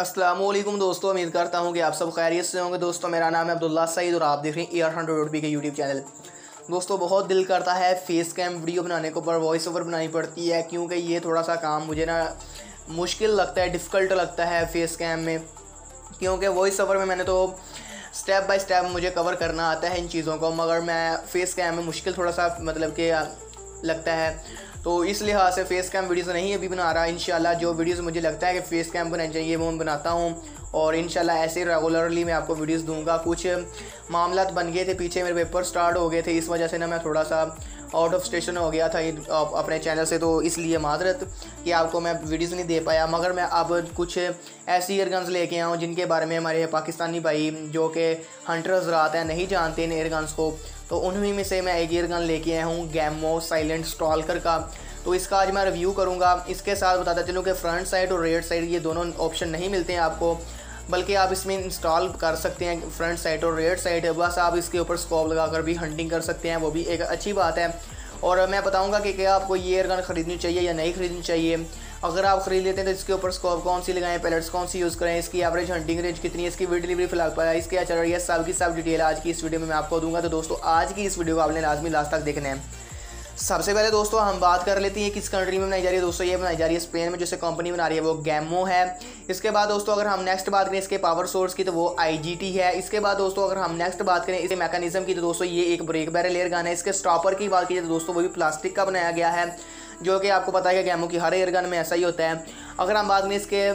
अल्लाम दोस्तों, उम्मीद करता हूँ कि आप सब खैरियत से होंगे। दोस्तों, मेरा नाम है अब्दुल्ला सईद और आप देख रहे हैं एयर हंड्रेड के यूट्यूब चैनल दोस्तों, बहुत दिल करता है फेस कैम वीडियो बनाने को, पर वॉइस ओवर बनानी पड़ती है, क्योंकि ये थोड़ा सा काम मुझे ना मुश्किल लगता है डिफ़िकल्ट लगता है फेस कैम में। क्योंकि वॉइस ओवर में मैंने तो स्टेप बाय स्टेप मुझे कवर करना आता है इन चीज़ों को, मगर मैं फेस कैम में मुश्किल थोड़ा सा मतलब कि लगता है। तो इस लिहाज से फेस कैम वीडियोज़ नहीं अभी बना रहा। इन जो वीडियोज़ मुझे लगता है कि फेस कैम बनानी चाहिए, वो मैं बनाता हूँ। और इन ऐसे रेगुलरली मैं आपको वीडियोज़ दूँगा। कुछ मामला बन गए थे पीछे, मेरे पेपर स्टार्ट हो गए थे, इस वजह से ना मैं थोड़ा सा आउट ऑफ़ स्टेशन हो गया था अपने चैनल से तो इसलिए मादरत कि आपको मैं वीडियोज़ नहीं दे पाया। मगर मैं अब कुछ ऐसी एयरगन्स लेके आया हूँ जिनके बारे में हमारे पाकिस्तानी भाई जो कि हंटर हजरात हैं, नहीं जानते इन एयरगन्स को तो उन्हीं में से मैं एक एयरगन लेके आया हूँ गैमो साइलेंट स्टॉलकर का। तो इसका आज मैं रिव्यू करूँगा। इसके साथ बताता चलूँ कि फ्रंट साइड और रेड साइड ये दोनों ऑप्शन नहीं मिलते हैं आपको, बल्कि आप इसमें इंस्टॉल कर सकते हैं फ्रंट साइड और रेड साइड बस आप इसके ऊपर स्कोप लगाकर भी हंटिंग कर सकते हैं, वो भी एक अच्छी बात है। और मैं बताऊँगा कि क्या आपको ये एयरगन ख़रीदनी चाहिए या नहीं ख़रीदनी चाहिए। अगर आप ख़रीद लेते हैं तो इसके ऊपर स्कोप कौन सी लगाएँ पैलेट्स कौन सी यूज़ करें, इसकी एवरेज हंटिंग रेंज कितनी है, इसकी वीडियो डिलीवरी फ़िलहाल पाया इसके क्या चल रही है सब की सब डिटेल आज की इस वीडियो में मैं आपको दूँगा। तो दोस्तों, आज की इस वीडियो को आपने लाजमी लास्ट तक देखना है। सबसे पहले दोस्तों हम बात कर लेते हैं किस कंट्री में बनाई जा रही है। दोस्तों, ये बनाई जा रही है स्पेन में जैसे कंपनी बना रही है, वो गैमो है। इसके बाद दोस्तों, अगर हम नेक्स्ट बात करें इसके पावर सोर्स की तो वो आईजीटी है। इसके बाद दोस्तों, अगर हम नेक्स्ट बात करें इसके मैकेनिज्म की तो दोस्तों, ये एक ब्रेक बैरल एयर गन है। इसके स्टॉपर की बात की जाए तो दोस्तों, वो भी प्लास्टिक का बनाया गया है, जो कि आपको पता है कि गैमो की हर एयर गन में ऐसा ही होता है। अगर हम बात करें इसके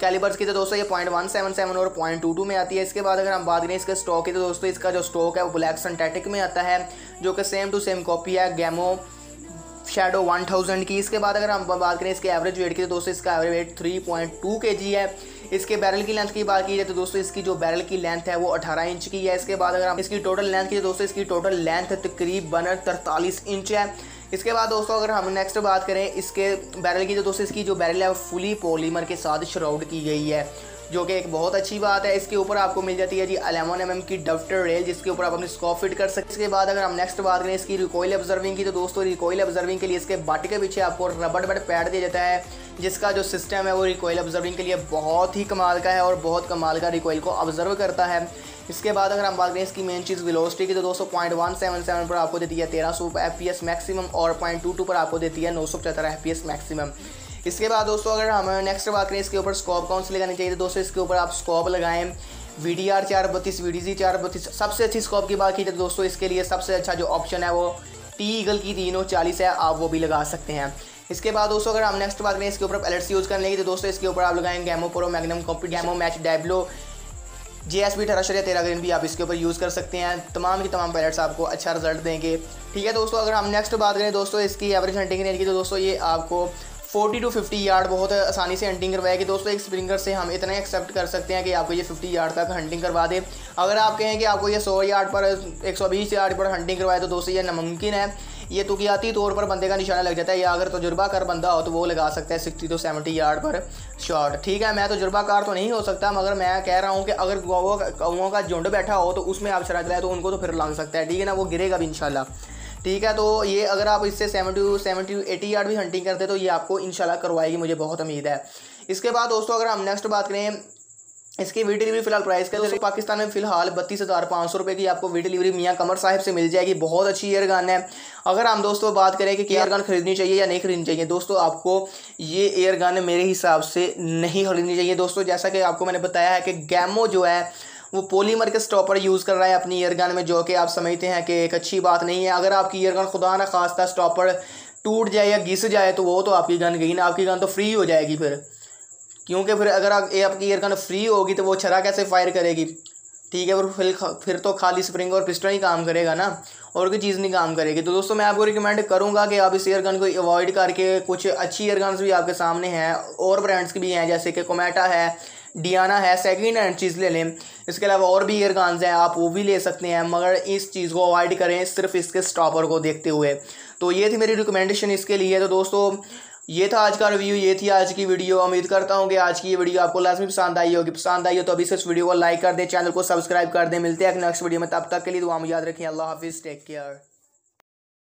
कैलिबर्स की तो दोस्तों ये पॉइंट वन सेवन सेवन और पॉइंट टू टू में आती है। इसके बाद अगर हम बात करें इसके स्टॉक की तो दोस्तों इसका जो स्टॉक है वो ब्लैक सनटेटिक में आता है, जो कि सेम टू सेम कॉपी है गैमो शेडो वन थाउज़ेंड की। इसके बाद अगर हम बात करें इसके एवरेज वेट की तो दोस्तों इसका average weight three point two K G है। इसके बैरल की लेंथ की बात की जाए तो दोस्तों इसकी जो बैरल की लेंथ है वो 18 इंच की है। इसके बाद अगर हम इसकी टोटल लेंथ की तो दोस्तों इसकी टोटल लेंथ तकरीबन तरतालीस इंच है। इसके बाद दोस्तों, अगर हम नेक्स्ट बात करें, इसके बैरल की तो दोस्तों, इसकी जो बैरल है, वो फुली पॉलीमर के साथ श्राउड की गई है। जो कि एक बहुत अच्छी बात है। इसके ऊपर आपको मिल जाती है जी अलेवन एम की डफ्टर रेल, जिसके ऊपर आप अपनी स्कॉप फिट कर सकते इसके बाद अगर हम नेक्स्ट बात करें इसकी रिकॉयल ऑब्जर्विंग की तो दोस्तों रिकॉयल ऑब्जर्विंग के लिए इसके बट के पीछे आपको रबड़ बट पैड दिया जाता है, जिसका जो सिस्टम है वो रिकॉयल ऑब्जर्विंग के लिए बहुत ही कमाल का है और बहुत कमाल का रिकॉयल को ऑब्ज़र्व करता है। इसके बाद अगर हम बात करें इसकी मेन चीज़ विलोसिटी की तो दोस्तों पॉइंट वन सेवन सेवन पर आपको देती है तेरह सौ एफ़ पी एस मैक्सिमम और पॉइंट टू टू पर आपको देती है नौ सौ पचहत्तर एफ़ पी एस मैक्सिमम इसके बाद दोस्तों, अगर हम नेक्स्ट बात करें, इसके ऊपर स्कॉप कौन सी लगानी चाहिए तो दोस्तों, इसके ऊपर आप स्कॉप लगाएँ। वी डी आर चार बत्तीस वी डी जी चार बत्तीस, सबसे अच्छी स्कॉप की बात की जाए, दोस्तों, इसके लिए सबसे अच्छा जो ऑप्शन है वो टी ईगल की तीनों चालीस है, आप वो भी लगा सकते हैं। इसके बाद दोस्तों, अगर हम नेक्स्ट बात करें, इसके ऊपर पैलेट्स यूज़ करने की तो दोस्तों, इसके ऊपर आप लगाएँगे Gamo pro Magnum कॉम्पी Gamo Match Diabolo J S B अठारह या तेरह ग्रीन भी आप इसके ऊपर यूज़ कर सकते हैं। तमाम की तमाम पैलेट्स आपको अच्छा रिज़ल्ट देंगे। ठीक है, दोस्तों, अगर हम नेक्स्ट बात करें, दोस्तों, इसकी एवरेज हंटिंग रेंज की तो दोस्तों, ये आपको फोर्टी टू फिफ्टी यार्ड बहुत आसानी से हंटिंग करवाएगी। दोस्तों, एक स्प्रिंगर से हम इतना एक्सेप्ट कर सकते हैं कि आपको ये फिफ्टी यार्ड तक हंटिंग करवा दे। अगर आप कहें कि आपको ये सौ यार्ड पर, एक सौ बीस यार्ड पर हंटिंग करवाए तो दोस्तों, ये नामुमकिन है। ये तुकियाती तौर पर बंदे का निशाना लग जाता है। या अगर तजुर्बा कर बंदा हो तो वो लगा सकता है सिक्सटी टू सेवेंटी यार्ड पर शॉट ठीक है, मैं तजुर्बाकार तो नहीं हो सकता, मगर मैं कह रहा हूँ कि अगर गौों का झुंड बैठा हो तो उसमें आप शरा चलाए तो उनको तो फिर लग सकता है। ठीक है ना? वो गिरेगा भी, इंशाल्लाह। ठीक है तो ये अगर आप इससे सेवेंटी सेवेंटी एटी यार्ड भी हंटिंग करते तो ये आपको इनशाला करवाएगी, मुझे बहुत उम्मीद है। इसके बाद दोस्तों, अगर हम नेक्स्ट बात करें, इसकी वी डिलीवरी फ़िलहाल प्राइस का तो पाकिस्तान में फ़िलहाल बत्तीस हज़ार पाँच सौ रुपये की आपको वी डिलीवरी मियाँ कमर साहिब से मिल जाएगी। बहुत अच्छी एयर गन है। अगर हम दोस्तों बात करें कि एयर गन खरीदनी चाहिए या नहीं खरीदनी चाहिए, दोस्तों, आपको ये एयर गन मेरे हिसाब से नहीं खरीदनी चाहिए। दोस्तों, जैसा कि आपको मैंने बताया है कि गैमो जो है वो पोलीमर के स्टॉपर यूज़ कर रहा है अपनी ईयरगन में जो कि आप समझते हैं कि एक अच्छी बात नहीं है। अगर आपकी ईयरगन खुदा ना खास्ता स्टॉपर टूट जाए या घिस जाए तो वो तो आपकी गन गई ना। आपकी गन तो फ्री हो जाएगी फिर। क्योंकि फिर अगर आप, आपकी ईयरगन फ्री होगी तो वो छरा कैसे फायर करेगी? ठीक है फिर फिर फिर तो खाली स्प्रिंग और पिस्टन ही काम करेगा ना और कोई चीज़ नहीं काम करेगी। तो दोस्तों मैं आपको रिकमेंड करूँगा कि आप इस एयरगन को अवॉइड करके कुछ अच्छी एयरगन्स भी आपके सामने हैं और ब्रांड्स की भी हैं जैसे कि कोमेटा है डियाना है सेकेंड हैंड चीज़ ले लें। इसके अलावा और भी एयरगान्स हैं, आप वो भी ले सकते हैं, मगर इस चीज़ को अवॉइड करें सिर्फ़ इसके स्टॉपर को देखते हुए। तो ये थी मेरी रिकमेंडेशन इसके लिए। तो दोस्तों, ये था आज का रिव्यू ये थी आज की वीडियो उम्मीद करता हूँ कि आज की ये वीडियो आपको लाजमी पसंद आई होगी। पसंद आई हो तो अभी से इस वीडियो को लाइक कर दें चैनल को सब्सक्राइब कर दें। मिलते हैं नेक्स्ट वीडियो में। तब तक के लिए दुआ में याद रखें। अल्लाह हाफिज़ टेक केयर